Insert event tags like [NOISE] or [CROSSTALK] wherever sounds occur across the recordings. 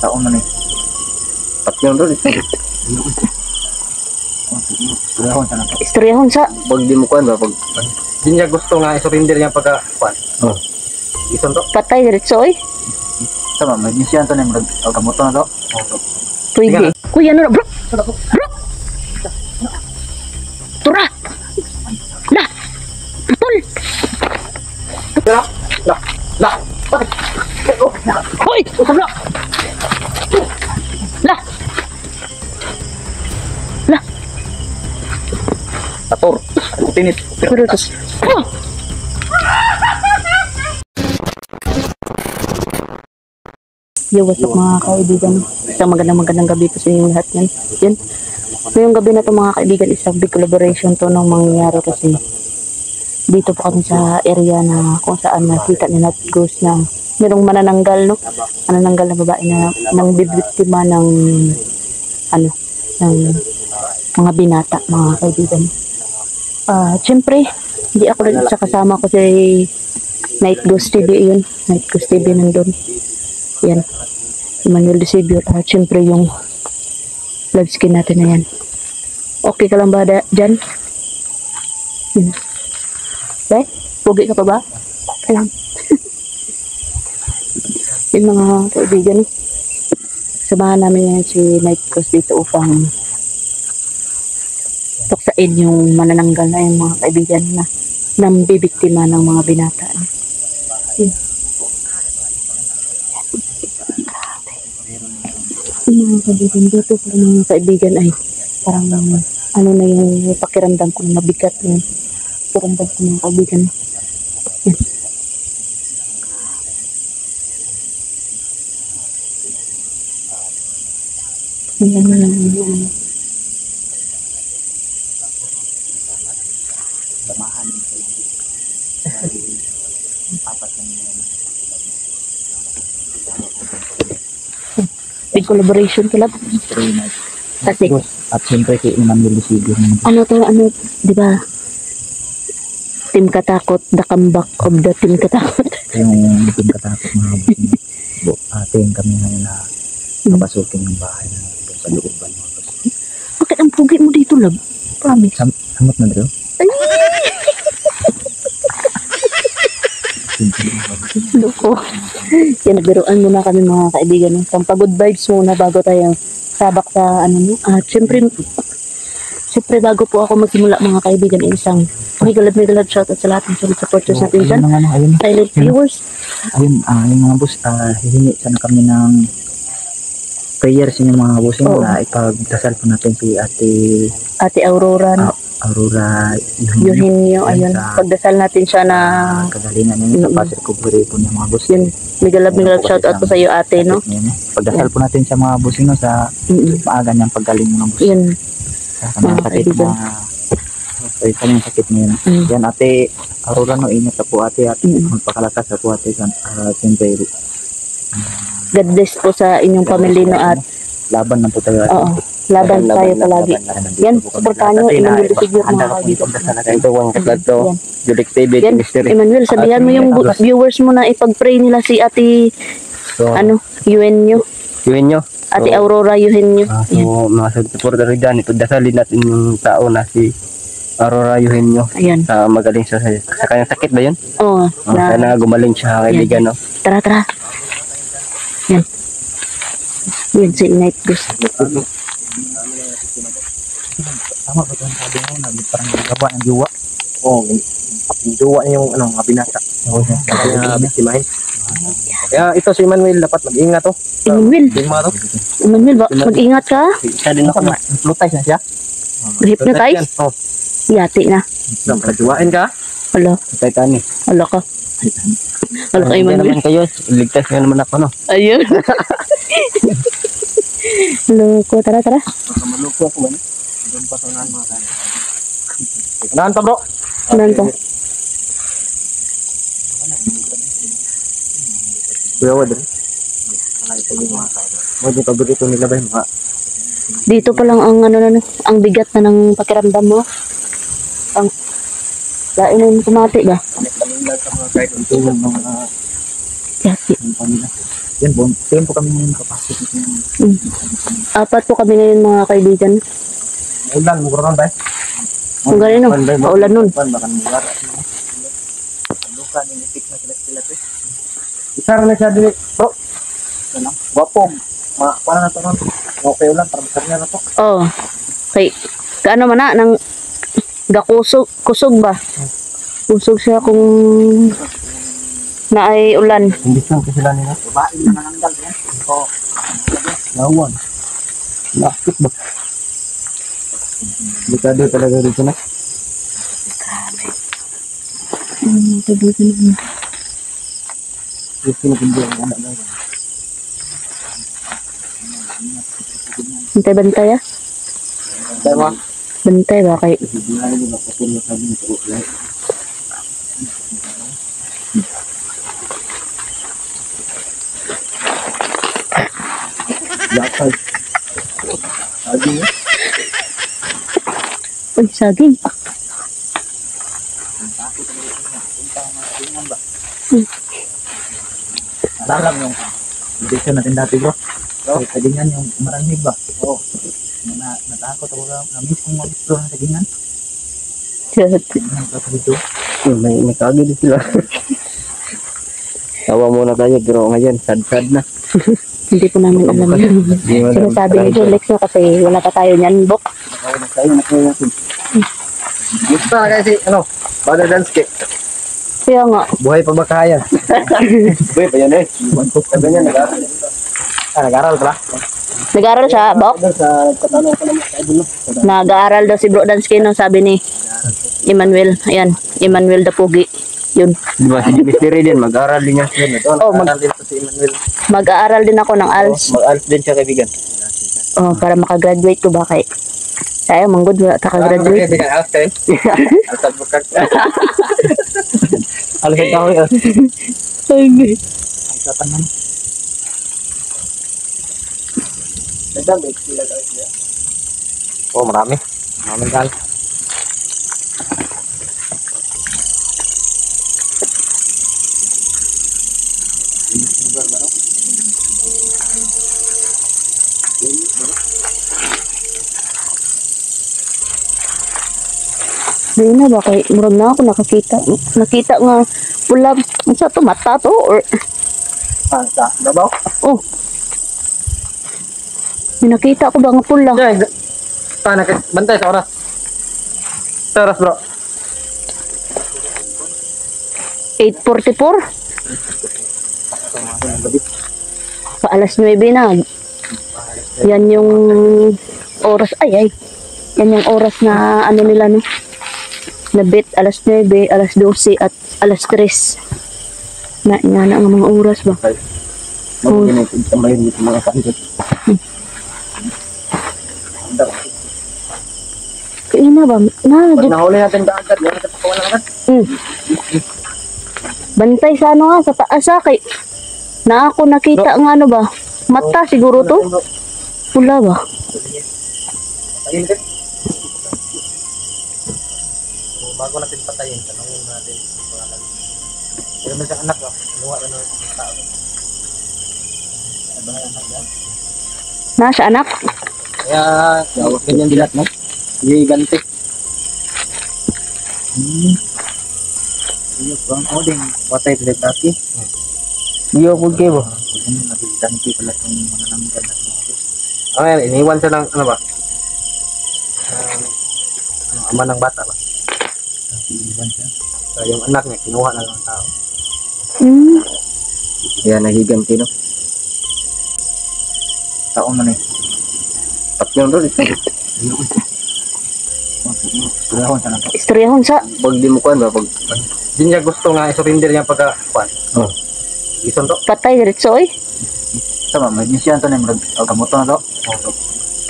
taon na ni. Patyon ron ito. Kurahon sa nato. Istoryahon sa Pag di mo kuan ba pag di niya gusto nga i-surrender niya pagka kuan. Oh. Ison to. patay diretso oy. Sama, may misyan to na yung kamoto na to. Pwede. Kuya ano na bro? Tinit. Pero tos. Ah! Yo, what's up mga kaibigan? Isang magandang magandang gabi po sa inyong lahat yan. Yan. Ngayong gabi na to mga kaibigan, isang big collaboration to nang mangyayari kasi dito po kami sa area na kung saan nakita ni Nat Ghost na merong manananggal, no? Manananggal na babae na nang bibiktima ng ano, ng mga binata, mga kaibigan. Ah, siyempre, hindi ako rin sa kasama ko si Night Ghost TV yun. Night Ghost TV nandun. Yan. Emmanuel Decibio. At siyempre yung live skin natin na yan. Okay ka lang ba da, dyan? Yun. Okay? Pugi ka pa ba? Ayan. [LAUGHS] yung mga kaibigan. Samahan namin yan si Night Ghost dito upang tuksain yung manananggal na yung mga kaibigan na nang bibiktima ng mga binata. Yun. Yung mga kaibigan dito, parang mga kaibigan ay parang ano na yung pakiramdam ko na mabigat yung pakiramdam ko mga kaibigan. Yan. Yan na lang yan. Samahan. Apat na nila. Big collaboration collab. Three nights. Kasi At siyempre kay Lucigo naman. ano to, ano, di ba? Team Katakot, the comeback of the Team Katakot. Yung bitin katakot mga. Bu, [LAUGHS] atin kami ngayon na papasukin ng bahay na sa mga busin. Bakit ang pugi mo dito, love? Promise. Sam samot na daw. Loko. Yan, nabiruan muna kami mga kaibigan. Pampagod vibes muna bago tayo sabak sa ano mo. At syempre, syempre bago po ako magsimula mga kaibigan, isang may galad may galad shoutout sa lahat ng solid supporters natin dyan. Ayun no, ayun. Silent viewers. Ayun, ah, yung mga boss, ah, hihingi sana kami ng prayers yung mga boss Oo. na ipagdasal po natin si Ate Ate Aurora. Ah, Aurora Eugenio, ayun. sa Pagdasal natin siya na kagalingan niya sa fast recovery po niya mga boss. yun. May galad may galad shoutout po sa iyo ate, no? No? Pagdasal po natin sa mga boss no, sa maaga niyang paggaling mga boss. Yun. Sa Mga sakit na ay kanyang sakit niya. Mm. Yan ate Aurora no, ingat ka po ate at Mm. magpakalakas ka po ate sa uh, siyempre God bless po sa inyong pamilya no at laban na po tayo oo, laban tayo palagi. Yan, supportahan nyo, Emmanuel Siguro, handa mga kaibigan. Ito ang kaplad to. TV Yan. Emmanuel, sabihan mo yung viewers mo na ipag-pray nila si Ate, ano, Eugenio. yun nyo. Ate Aurora Eugenio. Ah, Yan. so, mga supporter dyan, ipagdasalin natin yung tao na si Aurora Eugenio. Ayan. Sa magaling siya sa, sa kanyang sakit ba yun? Oo, Oh, na, sana gumaling siya kaibigan, no? tara, tara. Yan. Yan, si Night Ghost. Tama ba ang sabi mo na parang gawa ng jowa? Oo, oh, yung jowa niya yung ano, mga binata. Oo, Kaya biktimahin. Kaya ito si Manuel dapat mag-ingat to. Emmanuel, Yung mga to. Emmanuel, ba, mag-ingat ka. Isa din ako na. Plutay na siya. Hypnotize. Oh, Yati na. nakajuwain ka. Ka ni. hala ka. Hala ka, Hindi Emmanuel. naman kayo. Iligtas nga naman ako, no? Ayun. [LAUGHS] Loko, tara, tara. Malupo ako, ano? Doon pa sa mga. Unahan pa, bro. Saan ka? Kuya Wad. Wad, yung paborito nila ba yung mga Dito pa lang ang ano na, ang bigat na ng pakiramdam mo. Ang lain ng kumati ba? Kanila. Yan po, yan po kami ngayon kapasok. Mm. Apat po kami ngayon mga kaibigan. Ulan, mukha ron tayo. Kung ganun, no? Paulan nun. Pan, baka mura. Luka, ninitik na sila sila to. Isara na siya dili. Bro, Yan lang. Wapo. Ma, paano na to ron? Okay ulan, para masarap na to. Oh. Kay, kaano man na, nang gakusog, kusog ba? Kusog siya kung na ay ulan. hindi kasi sila nila. Babae na nananggal yan. Oo. Nawan. Nakit ba? Delikado talaga dito na. Mm, kaibigan. Gusto na kundi ang anak na. Bantay-bantay ah. Tayo mo. Bantay ba kay Hindi na rin napapuno sa amin ito. Lakay. Sabi niya. Uy, saging. Alam yung condition natin dati bro. So, tagingan yung maramig ba? Oo. Na, natakot ako na, na-miss kong mag-explore ng tagingan. Tagingan pa dito. May nakagod din sila. Tawa muna tayo, pero ngayon, sad-sad na. Hindi po namin alam yun. Sinasabi ni Julex na kasi wala pa tayo niyan, Bok. Ako na nakuha natin. Gusto na kasi, ano, Father Dansky, Kaya nga, buhay pa ba kaya? [LAUGHS] buhay pa yan eh. Sabi niya, nag-aaral. Ah, nag-aaral pala? nag-aaral siya, Bok. Nag-aaral daw si Bro Dansky, no, sabi ni Emmanuel. Ayan, Emmanuel Dapugi. Yun. Di ba, si Siri din, mag-aaral din niya. Doon, Oh, mag- din si Emmanuel. Mag-aaral din ako ng ALS. Mag-ALS din siya, kaibigan. Oh, para makagraduate ko ba kay. Kaya manggod wala ta ka-graduate. Kaibigan, ALS [LAUGHS] kayo? ALS advocate. ALS ang tao yun. Ang katangan. Nagdami, sila guys. Oh, marami. Maraming ALS. Di na ba kay murag na ako nakakita. Nakita nga pula sa to mata to or sa babaw? oh. May nakita ko ba nga pula? Diyan, pa, bantay sa oras. Sa oras, bro. 8.44? Pa alas 9 na. Yan yung oras. Ay, ay. Yan yung oras na ano nila, no? Na bet alas 9, alas 12, at alas 3. Na, nga na ang mga oras ba? Kantot. Kaya na ba? Na, Pag nahuli natin kaagad, yan natin pakawalan agad. Mm. Bantay sa ano nga, sa taas ah, kay na ako nakita nga ano ba? Mata siguro to? Pula ba? Ayun din. So, bago natin patayin, tanongin natin ang pangalan. Pero may siyang anak, no? Kinuha na ng tao. Ano ba ang anak yan? Nasa anak? Kaya, ganyan dilat, no? Hindi ganti. Hmm. Iyo, bang oding. Watay sa dati. Iyo po kayo. Ano, nabiganti pala itong manananggal na mga boss. Ano yan, iniwan siya ng, ano ba? Um, ano, ama ng bata ba? Iwan siya. So, yung anak niya, kinuha na ng tao. Hmm. Kaya nagiganti, no? Taon man eh. Tapos doon, ito. Kulahon sa Istoryahon sa Pag di mo kuhan ba, pag, pag di niya gusto nga i-surrender niya pagka kuhan. Oh. Ison to. patay diretso oy. Sama, may misyon to na yung kamoto na to.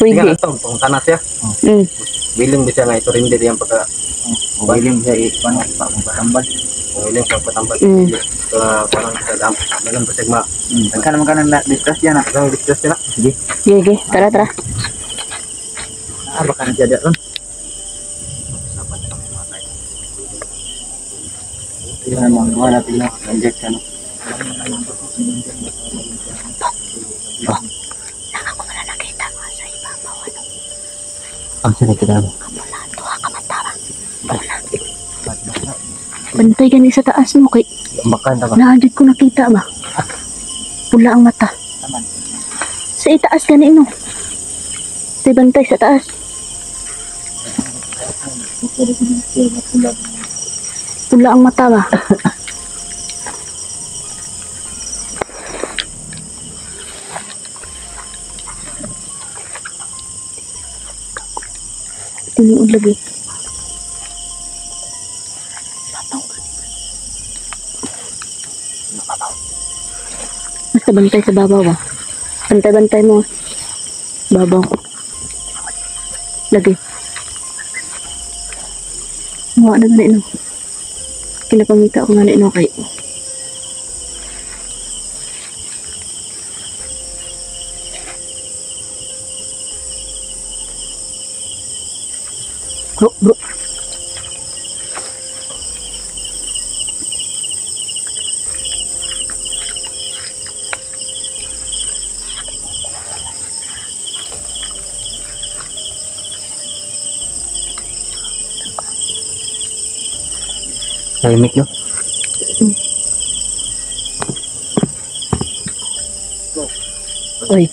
Sige Pwede. na to, kung sana siya. Hmm. Willing di siya nga i-surrender niya pagka O willing siya i, ano, pa kung patambal. kung willing siya patambal. Mm. So, parang sa dam. Dalam pa siya ma. Hmm. Saan ka naman ka na discuss yan ah. Isang discuss niya na. Sige. Sige, tara tara. Ah, baka na siya ron. Tingnan mo, gawa natin yung injection. Ako wala nakita nga sa ibabaw. Ano? Ang. Tuha ka. Wala. Bantay gani sa taas mo kay Makan na ba? naadjud ko nakita ba? Pula ang mata. Sa itaas gani no. Tay bantay sa taas. Pula ang mata ba? [LAUGHS] Tinuod lagi. Basta bantay sa babaw ba? Bantay-bantay mo. Babaw. Lagi. Mga na gani no. Kinapamita ko nga ni no kay. Bro, bro. Tahimik yun. Oy,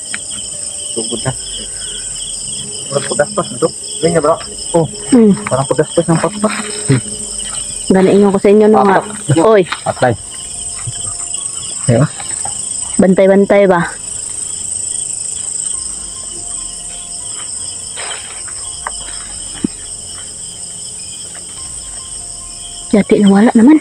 Tugod na. Parang pudaspas na to. Ganyan bro. Oh, hmm. parang pudaspas ng pakpak. Ganiin ko sa inyo no nga. Oy, Atay. Ayun. bantay-bantay ba? Yati na wala naman.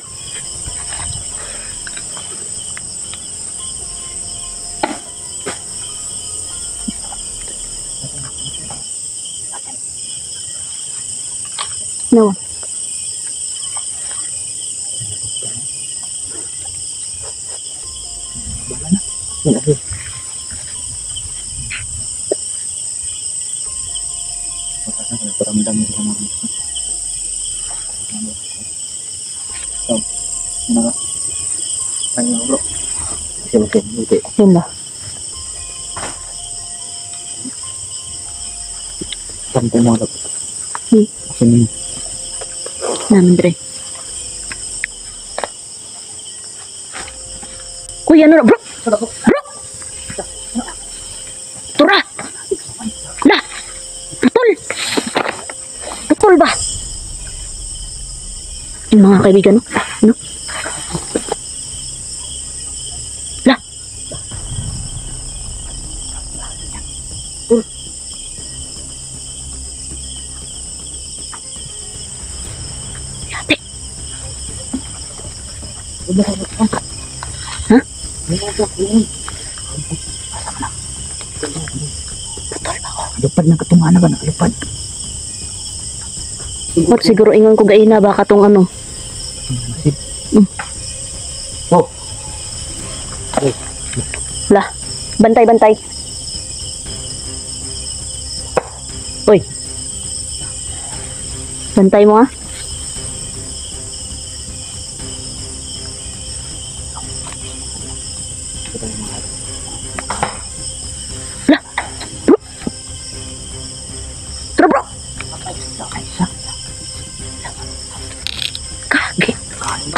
No. Yun ba? Saan pumalap? Namin, Dre. Uy, ano na, bro? Bro! Tura! La! Putol! Putol ba? Yung mga kaibigan, no? La! Yate! Ha? Lupad na katungan ba? Nakalupad. Ba't siguro ingon ko gaina baka tong ano? Mm. Oh, La, bantay, bantay. Uy. Bantay mo ah.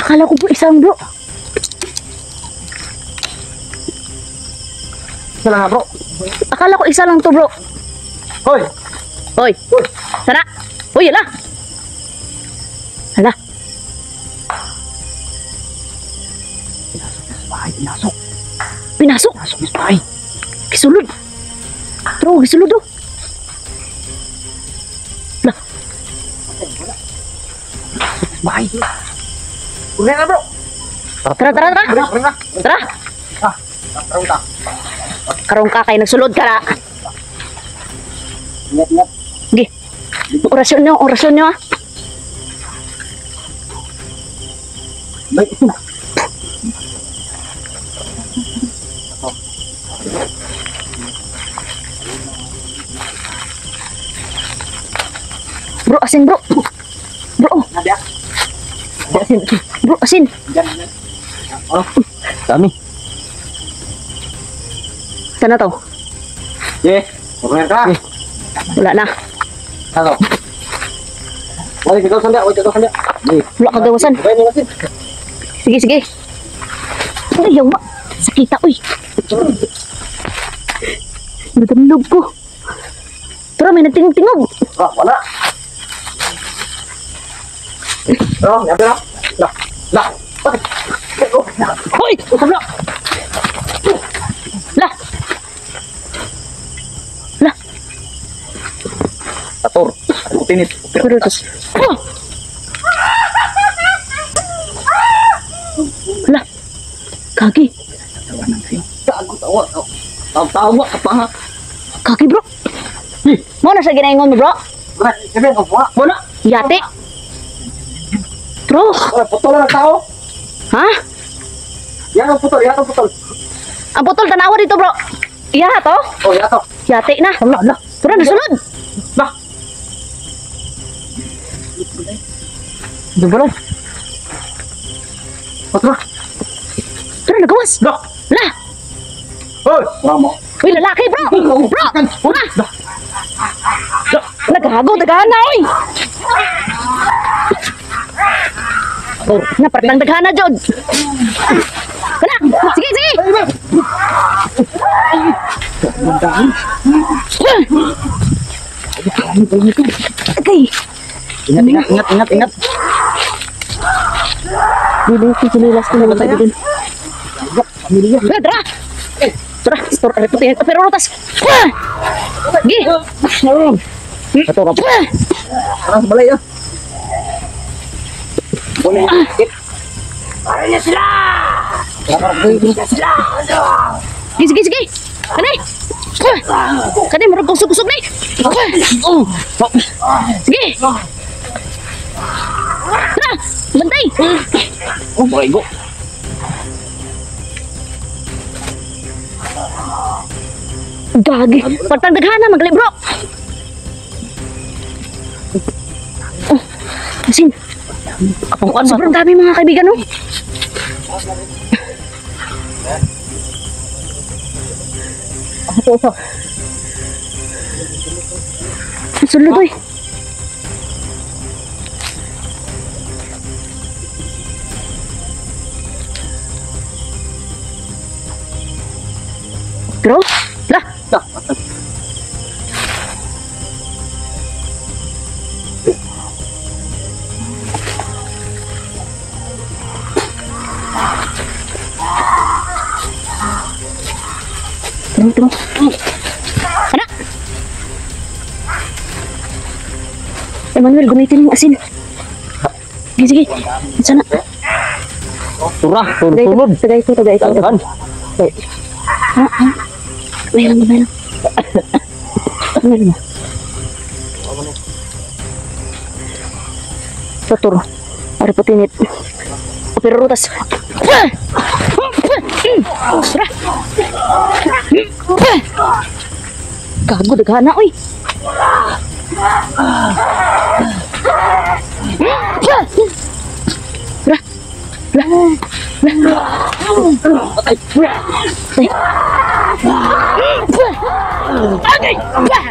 Akala ko po isang bro. isa lang nga bro. Akala ko isa lang to bro. Hoy! Hoy. Tara. Uy, ala. Ala. Bahay, pinasok. Pinasok. Pinasok sa bahay. Gisulod. Bro, gisulod oh. La. Bahay. Na bro. Tara, tara, tara. Uli, uli na. Tara. Karong ka kay nagsulod ka na. Ingat, ingat. Gi. Orasyon nyo, orasyon nyo ah. Bro, asin bro. Bro, Nadia. asin. Bro, asin. Diyan, diyan. Oh, Dami. Saan na to? Eh, okay ka. Wala na. Ako. Wala ka sanda, wala ka sanda. Eh, Wala kagawasan. kaya ni natin. Sige, sige. Ay, yawa. Sakita, uy. Nagandog ko. Pero may nagtingog-tingog. Ah, wala. Oh, yabi na. La, la. Bakit? Oh, la. Hoy! Usap na. La! La! Ator. Ako tinit. Pero tos. Oh! La! Kaki! Tago tawa. Tawa tawa ka pa nga. Kaki, bro! Eh, Mo na sa ginaingon mo, bro? wala. Sabi ko, wala. Wala. Yate! Bro! Wala, putol na tao. Ha? Yan ang putol, yan ang putol. Ang putol tanawa dito, bro! Iya to? Oh, yan to. Yate na! Wala, wala. Pero nasunod! La. Di bro? Putol. Pero nagawas! La. La! Hoy, mama. Uy, lalaki, bro! Bro! Una! Nagago, tagahan na, oy! Oh, daghan na, Jod! Kana! Sige, sige! Okay. Ingat, ingat, ingat, ingat, ingat. Dili, sinilas ko naman tayo din. Pamilya. Tara, tara! Tara, store ka reputin. Pero rotas! Gi! Ito ka. Parang sa balay ah. Boleh. Ikit. Paranya sila. Sila. Sige, sige, sige! Kanay! Kanay, marag kusog-kusog na eh! Sige! Tara! Bantay! Oh, boleh go. Gagi! Partang daghana, maglibro! Oh, asin! Kapang kuan Sobrang dami mga kaibigan, oh! Ito, ito. Sulod, oy! Bro? Tunggu, tunggu. Ada? Emmanuel, gamitin yung asin. Sige, sige. Sana. Turah, turun, Tagay ito, tagay ito, tagay? Tagay. Ha, ha. May lang, may lang. May lang. Tutur. Ada putinit. Pero rutas. Sura. Gago, daghana, oy. Sura. Agay! Agay!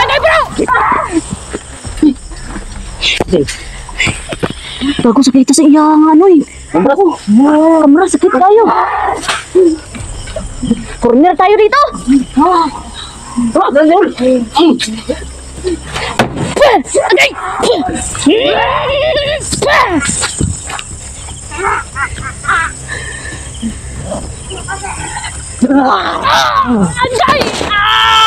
Agay, bro! Bago sakit sa iyang ano eh. Kamera ko. Kamera, sakit tayo. Corner tayo dito. Turun. Agay! Agay! Ah!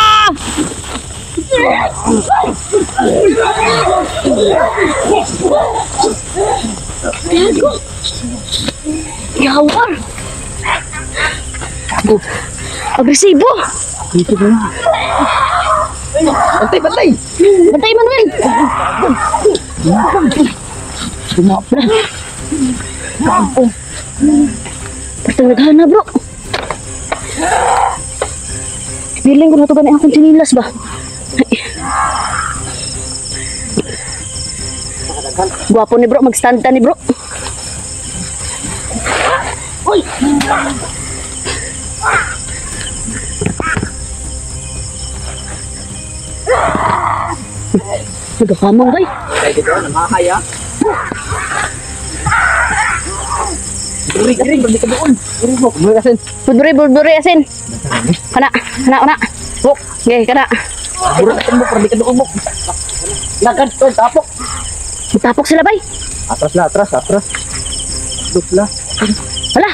Gago! Yawar! Gago! Agresibo! Dito na. Bantay, bantay. Bantay, Manuel! Sumapra. Partang naghana, bro. Biling ko na ito ganyan akong sinilas ba? Ay. Gwapo ni bro, mag-stand ka ni bro. Uy! Nagakamang bay. Kaya dito, namakaya. Guri, guri, balik ka doon. Guri mo, kumuli asin. Budburi, budburi, asin. Kana, kana, kana. Oh, okay, kana. Guri, asin mo, balik ka doon mo. Lagad, to, tapok. Tapok sila bay. Atras lah, atras, atras. Duk lah. Wala.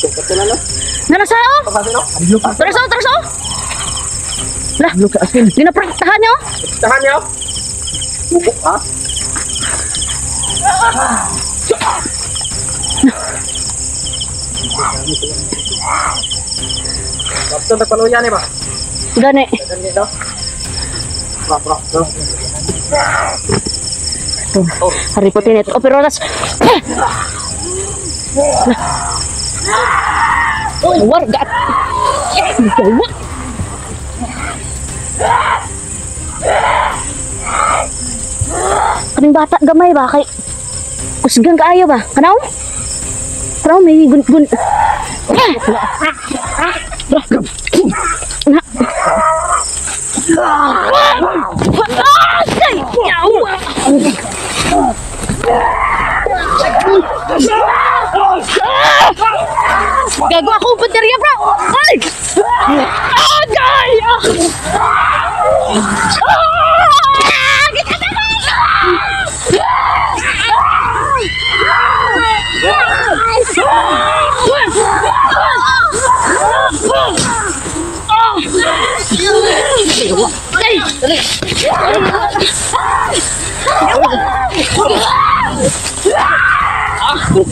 Tukat na lang. Nanasao. Pagkasi no? Adlo ka. Tarasaw, tarasaw. Wala. Adlo ka asin. Ginapraktahan niyo. Tahan niyo. Bubuk ha? Bakit ito nagpaluyan eh ba? Gani. Ganyan dito. Bro, bro, bro. Hari puti nito. Oh, pero. Eh! Oh, warga. Gawa. Kaning bata gamay ba kay Usgang kaayo ba? Kanaw? Kanaw may gun gun. Na. Ah! Ay, yawa. Gago ako baterya, bro! Ay! Agay!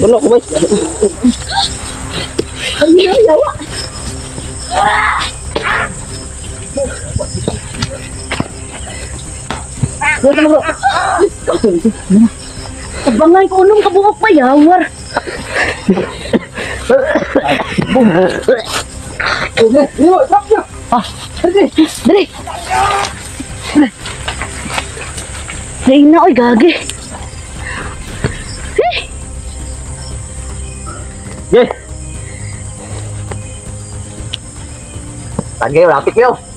Belok, boy. Bangay ko unong kabuok pa yawar. Ah, dali. Dali. Dali na, oy, gagi. Yes. Tagay, rapit yo.